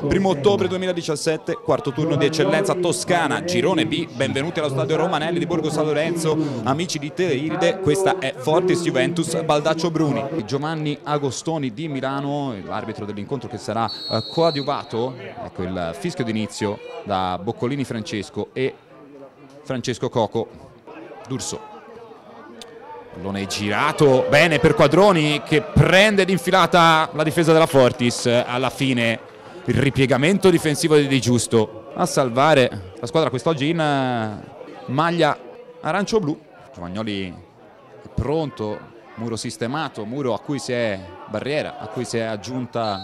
Primo ottobre 2017, quarto turno di eccellenza Toscana, girone B, benvenuti allo stadio Romanelli di Borgo San Lorenzo, amici di Teleiride, questa è Fortis Juventus Baldaccio Bruni. Giovanni Agostoni di Milano, l'arbitro dell'incontro che sarà eh, coadiuvato, ecco il fischio d'inizio da Boccolini Francesco e Francesco Coco D'Urso. Pallone girato bene per Quadroni che prende d'infilata la difesa della Fortis alla fine il ripiegamento difensivo di Di Giusto a salvare la squadra quest'oggi in eh, maglia arancio-blu. Giovagnoli è pronto, muro sistemato, muro a cui si è barriera, a cui si è aggiunta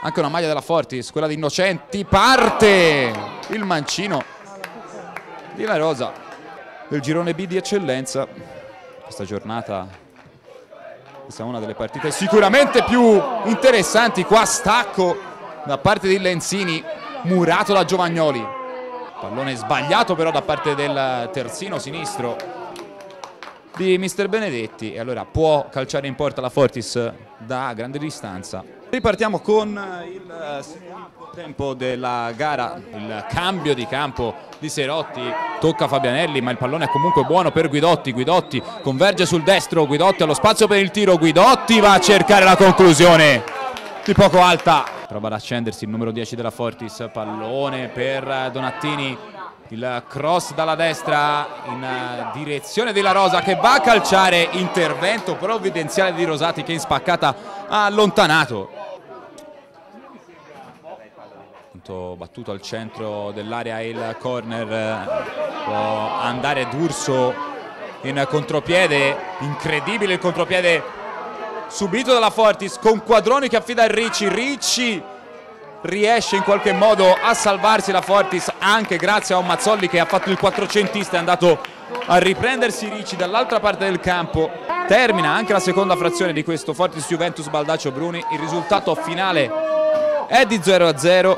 anche una maglia della Fortis, quella di Innocenti, parte il mancino di La Rosa del girone B di eccellenza. Questa giornata questa è una delle partite sicuramente più interessanti. Qua stacco da parte di Lenzini, murato da Giovagnoli. Pallone sbagliato però da parte del terzino sinistro di Mister Benedetti. E allora può calciare in porta la Fortis da grande distanza. Ripartiamo con il tempo della gara, il cambio di campo di Serotti, tocca Fabianelli ma il pallone è comunque buono per Guidotti, Guidotti converge sul destro, Guidotti allo spazio per il tiro, Guidotti va a cercare la conclusione di poco alta, prova ad accendersi il numero 10 della Fortis, pallone per Donattini, il cross dalla destra in direzione della Rosa che va a calciare intervento provvidenziale di Rosati che in spaccata ha allontanato. Battuto al centro dell'area il corner. Può andare D'Urso in contropiede. Incredibile il contropiede subito dalla Fortis con Quadroni che affida il Ricci. Ricci riesce in qualche modo a salvarsi la Fortis anche grazie a un Mazzolli che ha fatto il quattrocentista è andato a riprendersi Ricci dall'altra parte del campo. Termina anche la seconda frazione di questo Fortis Juventus Baldaccio Bruni. Il risultato finale è di 0 a 0